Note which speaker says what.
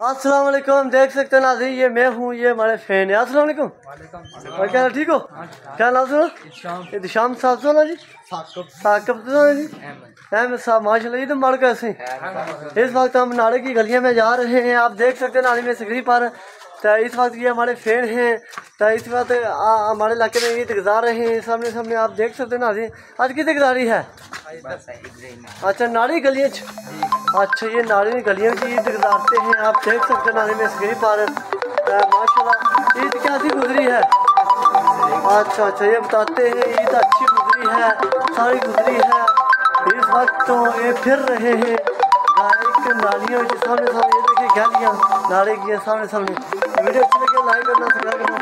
Speaker 1: अस्सलाम वालेकुम देख सकते हैं नाजी ये मैं हूँ ये हमारे फ़ैन है। अस्सलाम वालेकुम और क्या ठीक हो? क्या नाम सुनो इतशाम साहब सुना जी। साकब जी? अहमद। साहब माशाल्लाह ये तो मर कैसे इस वक्त हम नाले की गलियों में जा रहे हैं। आप देख सकते हैं नाले में स्क्रीन पर। तो इस वक्त ये हमारे फ़ैन हैं। तो इस वक्त हमारे इलाके में ईद गुजार रहे हैं। सामने सामने आप देख सकते हैं नाजी आज कितनी गुजारी है? अच्छा नाली गलियों अच्छा ये नाली की गलियों की ईद गुजारते हैं, आप देख सकते नाली में स्क्रीन पर माशाल्लाह, ईद कैसी गुजरी है? अच्छा अच्छा ये बताते हैं, ईद अच्छी गुजरी है, सारी गुजरी है। इस वक्त तो ये फिर रहे हैं एक नालियों के सामने सामने ये देखिए गलियाँ, नाले की सामने सामने वीडियो अच्छी लगे, लाइक करना, सब्सक्राइब करना।